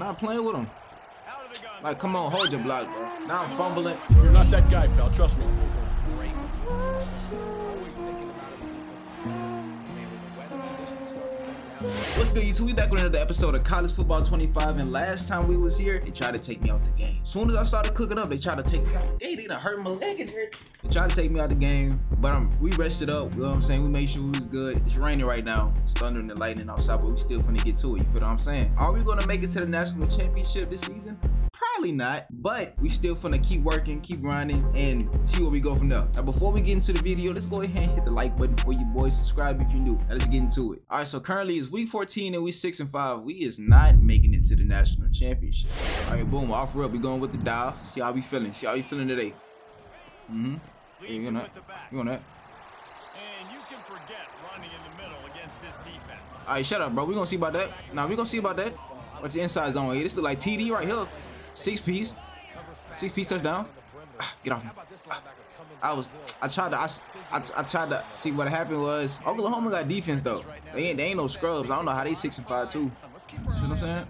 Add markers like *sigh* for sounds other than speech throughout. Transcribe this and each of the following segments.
not playing with him. Like, come on, hold your block, bro. Now I'm fumbling. You're not that guy, pal. Trust me. What's good, YouTube? We back with another episode of College Football 25, and last time we was here, they tried to take me out the game. As soon as I started cooking up, they tried to take me out. They didn't hurt my leg in here. They tried to take me out the game, but um, we rested up. You know what I'm saying? We made sure we was good. It's raining right now. It's thundering and lightning outside, but we still finna get to it. You feel what I'm saying? Are we gonna make it to the national championship this season? Probably not, but we still finna keep working, keep grinding, and see where we go from there. Now, before we get into the video, let's go ahead and hit the like button for you boys. Subscribe if you're new. Now, let's get into it. All right, so currently it's week 14 and we six and five. We is not making it to the national championship. All right, boom, off rip. We going with the dive. See how we feeling. See how we feeling today. Mm-hmm. Yeah, you on that? You on that? And you can forget running in the middle against this defense. All right, shut up, bro. We gonna see about that. Now we gonna see about that. What's the inside zone? Hey, this look like TD right here. Six piece. Six piece touchdown. Ah, Get off me. Ah. I was, I tried to, I, I, I tried to see what happened was Oklahoma got defense though. They ain't, they ain't no scrubs. I don't know how they six and five too. You know what I'm saying?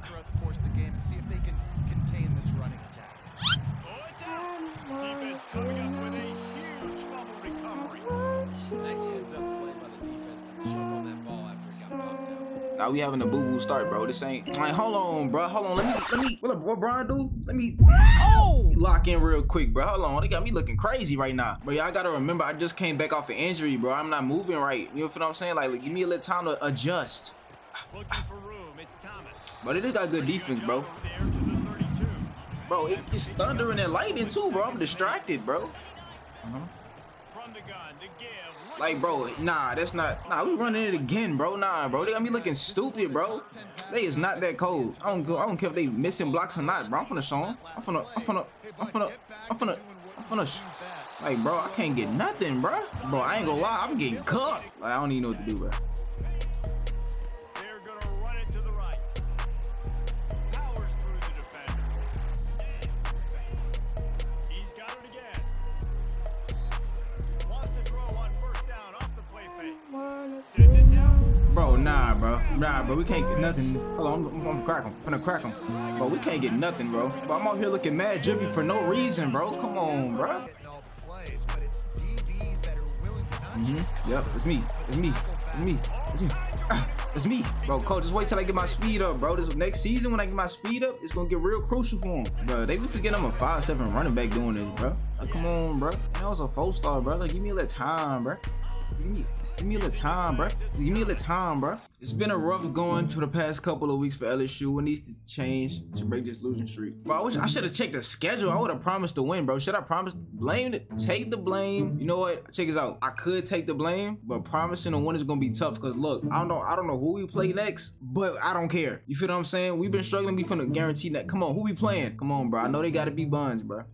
We having a boo boo start, bro. This ain't like hold on, bro. Hold on. Let me let me what what Brian do? Let me oh lock in real quick, bro. Hold on. They got me looking crazy right now. But y'all gotta remember I just came back off an injury, bro. I'm not moving right. You know what I'm saying? Like, give me a little time to adjust. Looking for room. It's But it is got good defense, bro. Over there to the 32. Bro, it, it's thundering and lightning too, bro. I'm distracted, bro. From the gun to give. Look Like, bro, nah, that's not. Nah, we running it again, bro. Nah, bro, they got me looking stupid, bro. They is not that cold. I don't go. I don't care if they missing blocks or not, bro. I'm finna show 'em. I'm finna. I'm finna. I'm finna. I'm finna. I'm finna. Like, bro, I can't get nothing, bro. Bro, I ain't gonna lie. I'm getting cooked. Like, I don't even know what to do, bro. Nah, bro. We can't get nothing. Hold on, I'm, I'm gonna crack him. I'm finna crack him. Bro, we can't get nothing, bro. But I'm out here looking mad drippy for no reason, bro. Come on, bro. Mm-hmm. Yep, it's me. It's me. It's me. It's me. Ah, It's me. Bro, coach, just wait till I get my speed up, bro. This next season when I get my speed up, it's gonna get real crucial for him. Bro, they be forgetting I'm a 5'7 running back doing this, bro. Like, come on, bro. That was a four star, bro. Like, give me a little time, bro. Give me, give me a little time, bro. Give me a little time, bro. It's been a rough going to the past couple of weeks for LSU. It needs to change to break this losing streak. Bro, I wish I should have checked the schedule. I would have promised to win, bro. Should I promise? Blame it. Take the blame. You know what? Check this out. I could take the blame, but promising to win is gonna be tough. Cause look, I don't know. I don't know who we play next, but I don't care. You feel what I'm saying? We've been struggling. We finna guarantee that. Come on, who we playing? Come on, bro. I know they gotta be buns, bro.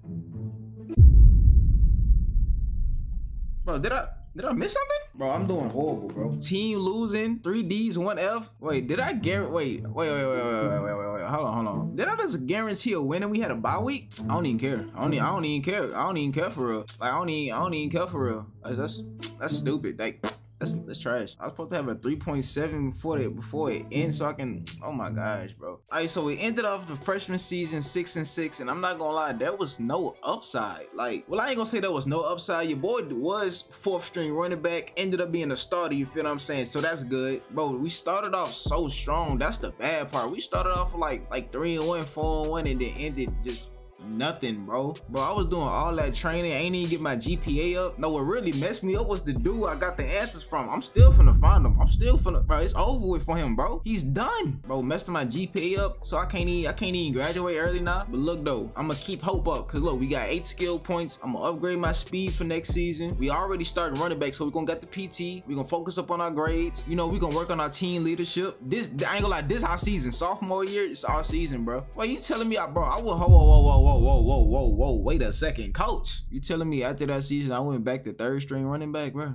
Bro, did I did I miss something? Bro, I'm doing horrible, bro. Team losing, three D's, one F. Wait, did I guarantee? Wait, wait, wait, wait, wait, wait, wait, wait, wait. Hold on, hold on. Did I just guarantee a win and we had a bye week? I don't even care. I don't. Even, I don't even care. I don't even care for real. Like I don't even. I don't even care for real. That's that's, that's stupid. Like. That's, that's trash. I was supposed to have a 3.7 before it before it ends, so I can. *tsk* Oh my gosh, bro. Alright, so we ended off the freshman season six and six, and I'm not gonna lie, there was no upside. Like, well, I ain't gonna say there was no upside. Your boy was fourth string running back, ended up being a starter. You feel what I'm saying? So that's good, bro. We started off so strong. That's the bad part. We started off like like three and one, four and one, and then ended just nothing, bro. Bro, I was doing all that training. Ain't even get my GPA up. No, what really messed me up was the dude I got the answers from. I'm still finna find him. I'm still finna, bro. It's over with for him, bro. He's done, bro. Messed my GPA up, so I can't even, I can't even graduate early now. But look though, I'ma keep hope up, cause look, we got eight skill points. I'ma upgrade my speed for next season. We already started running back, so we gonna get the PT. We gonna focus up on our grades. You know, we gonna work on our team leadership. This, I ain't gonna lie, this our season. Sophomore year, it's our season, bro. Why you telling me, I, bro? I will. whoa, whoa, whoa, whoa, whoa, whoa, whoa, whoa, whoa. Wait a second, coach. You telling me after that season I went back to third string running back, bro?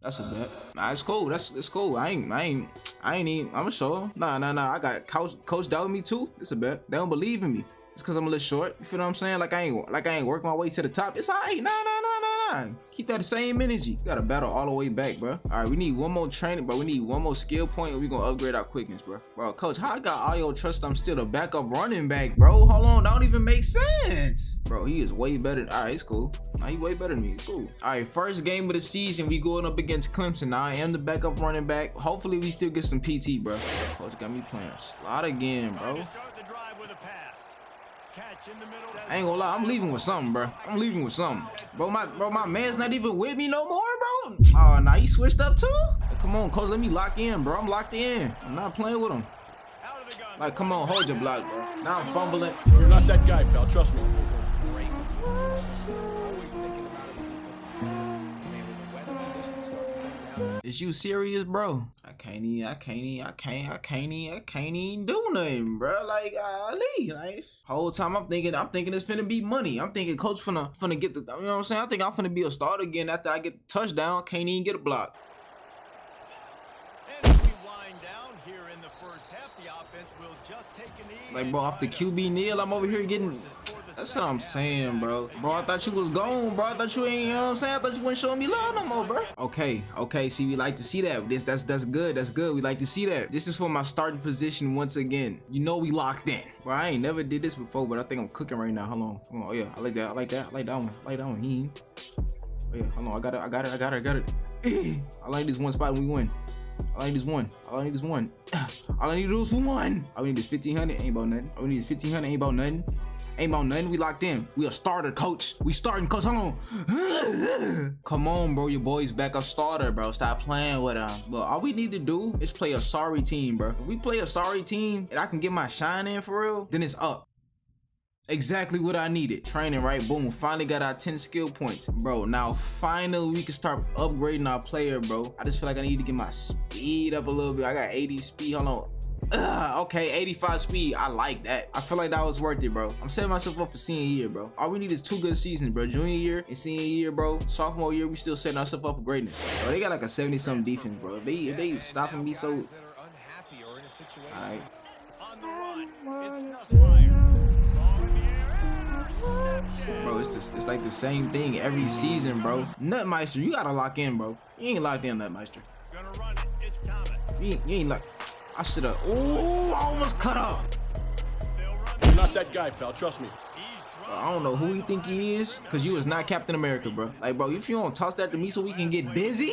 That's a bet. Nah, it's cool. That's it's cool. I ain't, I ain't, I ain't even. I'ma show. Nah, nah, nah. I got coach, coach doubting me too. It's a bet. They don't believe in me. It's cause I'm a little short. You feel what I'm saying? Like I ain't, like I ain't working my way to the top. It's alright. Nah, nah, nah, nah, nah. Keep that same energy. You gotta battle all the way back, bro. All right, we need one more training, bro. We need one more skill point, and we gonna upgrade our quickness, bro. Bro, coach, how I got all your trust? I'm still the backup running back, bro. Hold on, that don't even make sense, bro. He is way better. All right, it's cool. Nah, he way better than me. It's cool. All right, first game of the season, we going up against Clemson. Now I am the backup running back. Hopefully, we still get some PT, bro. Coach got me playing slot again, bro. To start the drive with a pass. Catch in the middle. I ain't gonna lie, I'm leaving with something, bro. I'm leaving with something. Bro, my bro, my man's not even with me no more, bro. Oh, now he switched up too? Like, come on, coach, let me lock in, bro. I'm locked in. I'm not playing with him. Out of the gun. Like, come on, hold your block, bro. Now I'm fumbling. You're not that guy, pal. Trust me. Is you serious, bro? I can't even, I can't even, I can't, I can't even, I can't even do nothing, bro. Like, Ali, like, whole time I'm thinking, I'm thinking it's finna be money. I'm thinking coach finna, finna get the, you know what I'm saying? I think I'm finna be a starter again after I get the touchdown. Can't even get a block. And we wind down here in the first half, the offense will just take a knee. Like, bro, off the QB kneel, I'm over here getting. That's what I'm saying, bro. Bro, I thought you was gone, bro. I thought you ain't, you know what I'm saying? I thought you wasn't showing me love no more, bro. Okay, okay. See, we like to see that. This, that's, that's good. That's good. We like to see that. This is for my starting position once again. You know we locked in. Bro, I ain't never did this before, but I think I'm cooking right now. Hold on. Hold on. Oh yeah, I like that. I like that. I like that one. I like that one. He. Oh yeah, hold on. I got it. I got it. I got it. I got it. *clears throat* I like this one spot and we win. All I need is one. All I need is one. *coughs* All I need to do is one. All we need is 1500. Ain't about nothing. All we need is 1500. Ain't about nothing. Ain't about nothing. We locked in. We a starter, coach. We starting, coach. Hold on. *coughs* Come on, bro. Your boy's back a starter, bro. Stop playing with him. But all we need to do is play a sorry team, bro. If we play a sorry team and I can get my shine in for real, then it's up. Exactly what I needed. Training, right? Boom. Finally got our 10 skill points. Bro, now finally we can start upgrading our player, bro. I just feel like I need to get my speed up a little bit. I got 80 speed. Hold on. Ugh, okay, 85 speed. I like that. I feel like that was worth it, bro. I'm setting myself up for senior year, bro. All we need is two good seasons, bro. Junior year and senior year, bro. Sophomore year, we still setting ourselves up for greatness. Bro, they got like a 70 something defense, bro. If they, if they stopping me so. guys that Bro, it's just it's like the same thing every season, bro. Nutmeister, you gotta lock in, bro. You ain't locked in, Nutmeister. Gonna run it. It's Thomas. You ain't, you ain't locked. I should have. Ooh, I almost cut up. You're not that guy, pal. Trust me. I don't know who you think he is, cause you is not Captain America, bro. Like, bro, if you don't toss that to me so we can get busy,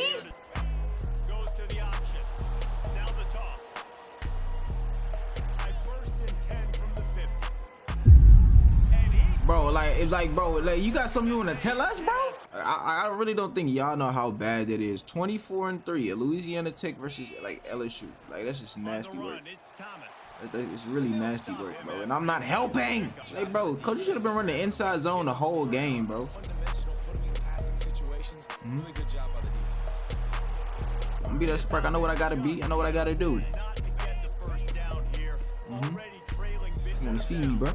bro. Like, if like, bro, like, you got something you wanna tell us, bro? I, I really don't think y'all know how bad that is. 24 and three, Louisiana Tech versus like LSU. Like, that's just nasty work. It's Thomas. That- that- It's really nasty work, bro. And I'm not helping. Like, bro, coach, you should have been running the inside zone the whole game, bro. one-dimensional, putting you in. Job by the defense. I'm gonna be that spark. I know what I gotta be. I know what I gotta do. Not to get the first down here. Already trailing Mm-hmm. Come on, feed me, bro.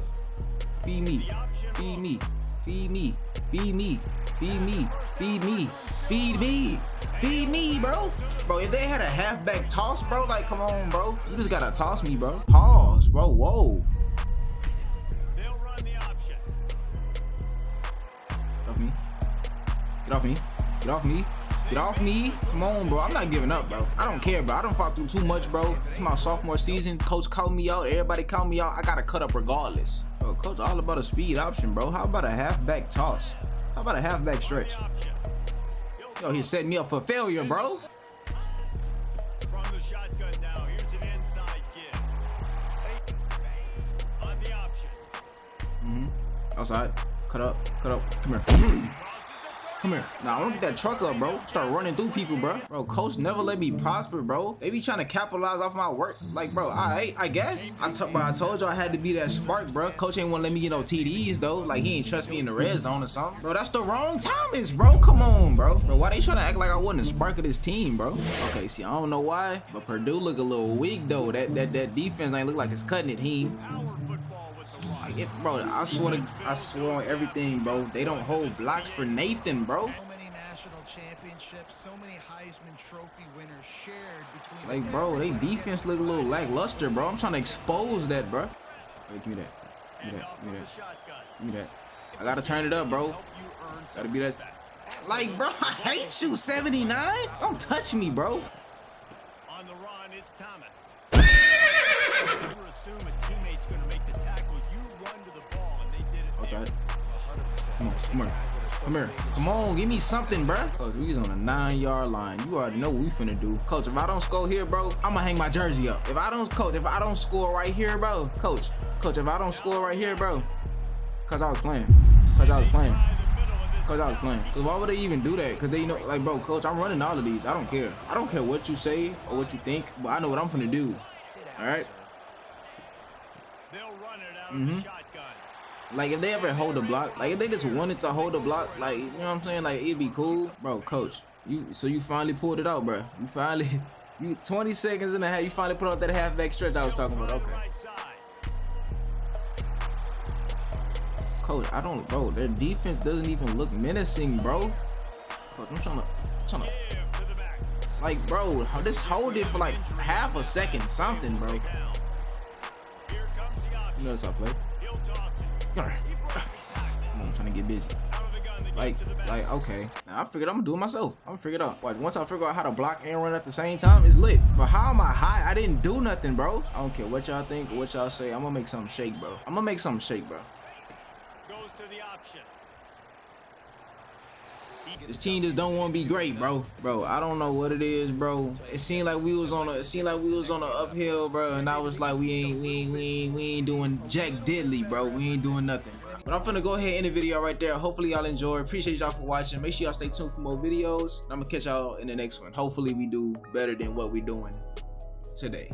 Feed me. Feed me. Feed me. Feed me. Feed me. Feed me. Feed me. Feed me, bro. Bro, if they had a halfback toss, bro, like, come on, bro. You just gotta toss me, bro. Pause, bro. Whoa. They'll run the option. Get off me. Get off me. Get off me. Get off me. Come on, bro. I'm not giving up, bro. I don't care, bro. I don't fought through too much, bro. It's my sophomore season. Coach called me out. Everybody called me out. I gotta cut up regardless. Bro, coach all about a speed option, bro. How about a halfback toss? How about a halfback stretch? Yo, he's setting me up for failure, bro. The option. Outside. Cut up. Cut up. Come here. *clears throat* Crosses the 30. Come here. Now, I want to get that truck up, bro. Start running through people, bro. Bro, coach never let me prosper, bro. They be trying to capitalize off my work. Like, bro, I I guess. I, t- but I told y'all I had to be that spark, bro. Coach ain't want to let me get no TDs, though. Like, he ain't trust me in the red zone or something. Bro, that's the wrong Thomas, bro. Come on, bro. Bro, why they trying to act like I wasn't a spark of this team, bro? Okay, see, I don't know why, but Purdue look a little weak, though. That that, that defense ain't look like it's cutting it, he. Like, if, bro, I swear to, I swear on everything, bro. They don't hold blocks for Nathan, bro. So many national championships, so many Heisman Trophy winners shared between. Like, bro, they defense look a little lackluster, bro. I'm trying to expose that, bro. Wait, give me that. Give me that. Give me that. Give me that. I gotta turn it up, bro. Help you earn Gotta be that. Like, bro, I hate you, 79. Don't touch me, bro. On the run, it's Thomas. *laughs* assume a teammate's to make the Oh, tackle. You run to the ball, and they did it. Outside. Come on, come here. Come here. Come on, give me something, bro. Coach, we on a nine yard line. You already know what we finna do. Coach, if I don't score here, bro, I'ma hang my jersey up. If I don't, coach, if I don't score right here, bro, coach, coach, if I don't score right here, bro, cause I was playing. Cause I was playing. Try the middle of this Cause I was playing. Cause why would they even do that? Cause they know, like, bro, coach, I'm running all of these. I don't care. I don't care what you say or what you think, but I know what I'm finna do. All right. Mhm. the shotgun. Like if they ever hold a block, like if they just wanted to hold a block, like you know what I'm saying, like it'd be cool, bro. Coach, you so you finally pulled it out, bro. You finally, *laughs* you 20 seconds and a half, you finally put out that halfback stretch I was talking about. Okay, coach, I don't, bro. Their defense doesn't even look menacing, bro. Coach, I'm trying to, trying to, Give to like, bro, just hold it for like half a second, something, bro. Breaks the tackle. on, I'm trying to get busy. Like, like, okay. I figured I'm gonna do it myself. I'm gonna figure it out. Watch, once I figure out how to block and run at the same time, it's lit. But how am I high? I didn't do nothing, bro. I don't care what y'all think or what y'all say. I'm gonna make something shake, bro. I'm gonna make something shake, bro. Goes to the option. This team just don't want to be great, bro. Bro, I don't know what it is, bro. It seemed like we was on a, it seemed like we was on a uphill, bro. And I was like, we ain't, we ain't, we ain't, we ain't doing jack diddly, bro. We ain't doing nothing, bro. But I'm finna go ahead and end the video right there. Hopefully y'all enjoy. Appreciate y'all for watching. Make sure y'all stay tuned for more videos. I'm gonna catch y'all in the next one. Hopefully we do better than what we doing today.